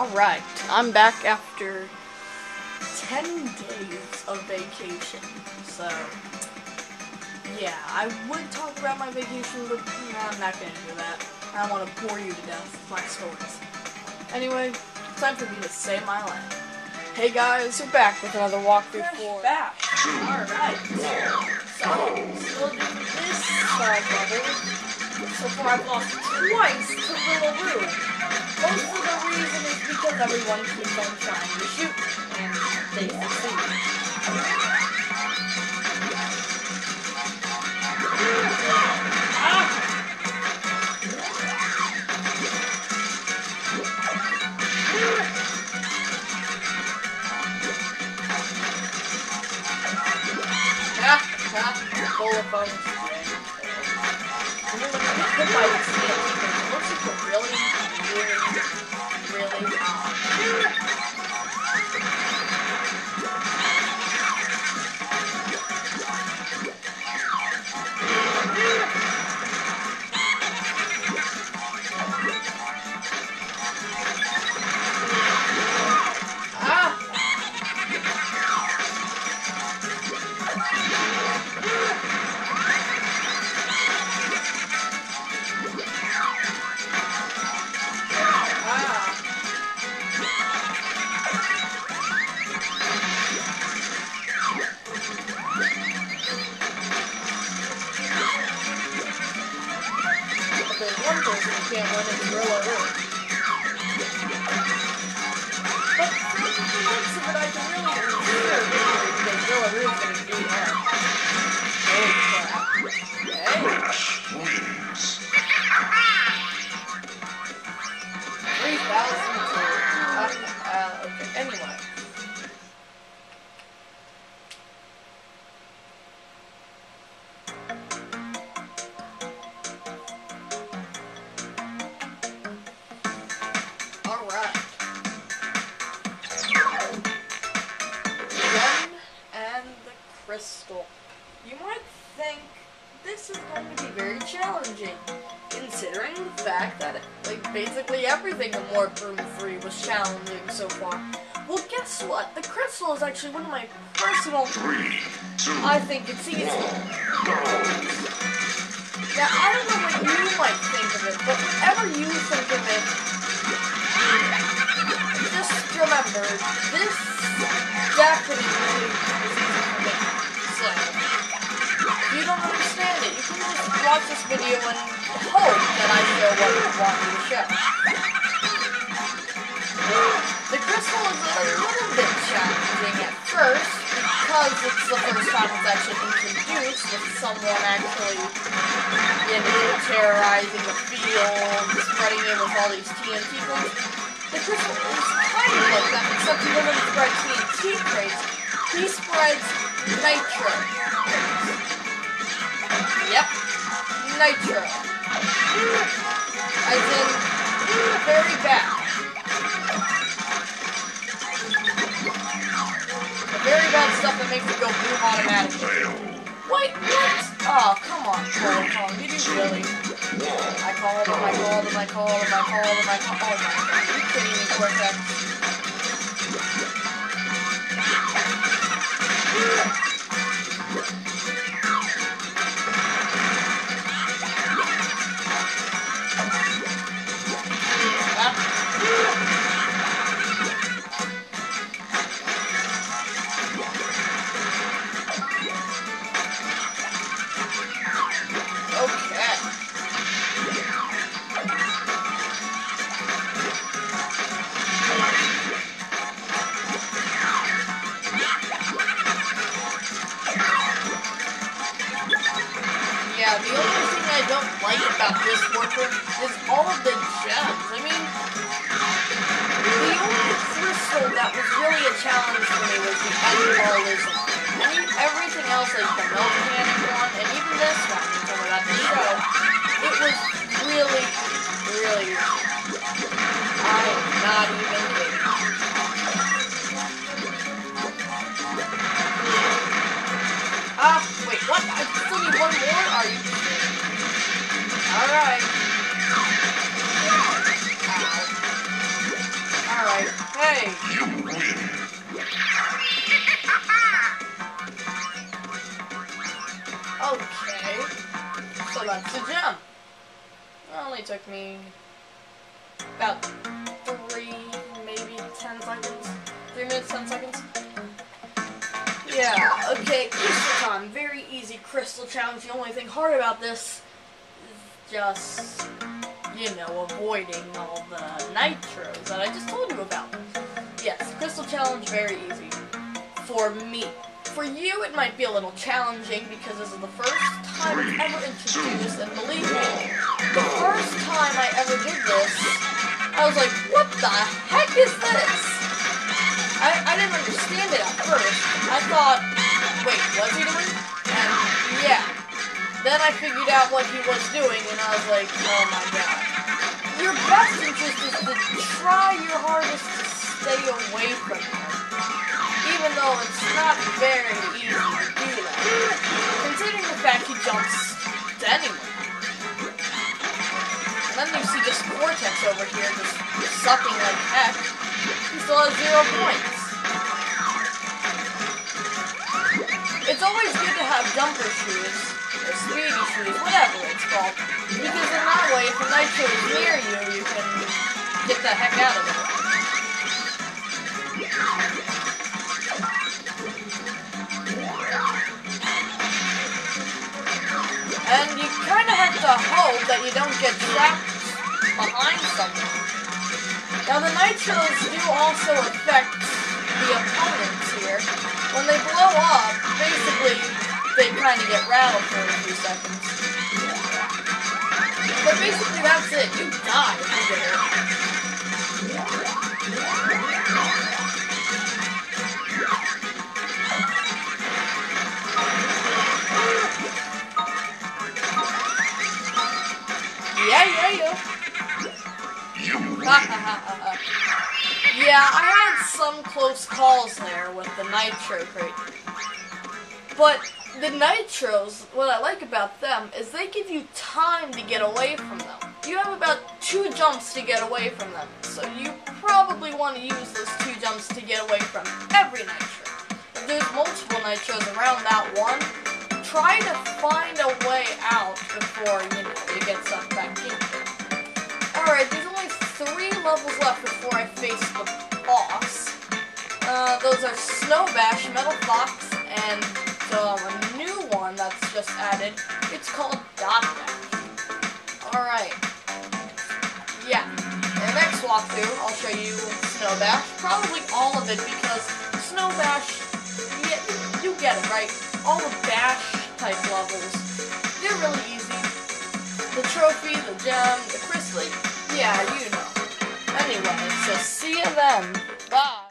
Alright, I'm back after 10 days of vacation. So, yeah, I would talk about my vacation, but I'm not going to do that. I don't want to bore you to death with my stories. Anyway, time for me to say my line. Hey guys, we're back with another walkthrough for... Back. Alright, so, still doing this side level. So far I've lost twice to Rilla Roo. Most of the reason is because everyone keeps on trying to shoot, and they succeed. Ah! Ah, ah, really weird, really, ah! 하나를 crystal. You might think this is going to be very challenging, considering the fact that like basically everything in Warp Room 3 was challenging so far. Well, guess what? The crystal is actually one of my personal. Three, two, I think it's easy. go. Now, I don't know what you might think of it, but whatever you think of it, just remember, this definitely is watch this video and hope that I show what you want me to show. The crystal is a little bit challenging at first, because it's the first time it's actually introduced with someone actually you know, terrorizing the field, spreading it with all these TNT bombs. The crystal is kind of like that, except he doesn't spread TNT crates. He spreads nitro. Nitro. As in, very bad. The very bad stuff that makes it go boom automatically. Wait, what? Oh, come on, Protocol. Did you really? I called him, I called him, I called him, I called him, I called him. Oh my god, you kidding me, Cortex? I don't like about this worker is all of the gems. I mean, the only crystal that was really a challenge for me was the Emeraldism. I mean, everything else, like the milk canning one, and even this one, which I'm about to show, You win. okay. So that's the gem. It only took me about three, maybe ten seconds. Three minutes, ten seconds. Yeah, okay, crystal time. Very easy crystal challenge. The only thing hard about this is just, you know, avoiding all the nitros that I just told you about. Yes, crystal challenge, very easy. For me. For you, it might be a little challenging because this is the first time it's ever introduced, and believe me, the first time I ever did this, I was like, what the heck is this? I, I didn't understand it at first. I thought, wait, what's he doing? And yeah. Then I figured out what he was doing, and I was like, oh my god. Your best interest is to try your hardest stay away from him. Even though it's not very easy to do that. Considering the fact he jumps to anywhere. And then you see just Cortex over here just sucking like heck. He still has zero points. It's always good to have jumper shoes, or speedy shoes, whatever it's called. Because in that way, if a nitro is near you, you can get the heck out of it. Of to hope that you don't get trapped behind someone. Now the nitros do also affect the opponents here. When they blow up, basically they kind of get rattled for a few seconds. But basically that's it. You die if you get hurt. I had some close calls there with the Nitro crate. But the Nitros, what I like about them is they give you time to get away from them. You have about two jumps to get away from them. So you probably want to use those two jumps to get away from every Nitro. If there's multiple Nitros around that one, try to find a way out before, you know, you get sucked back in. Alright, there's only three levels left before I face the those are Snow Bash, Metal Fox, and um, a new one that's just added. It's called Dot Dash. Alright. Yeah. In the next walkthrough, I'll show you Snow Bash. Probably all of it because Snow Bash, yeah, you get it, right? All the Bash type levels, they're really easy. The trophy, the gem, the crystal, yeah, you know. Anyway, so see you then. Bye.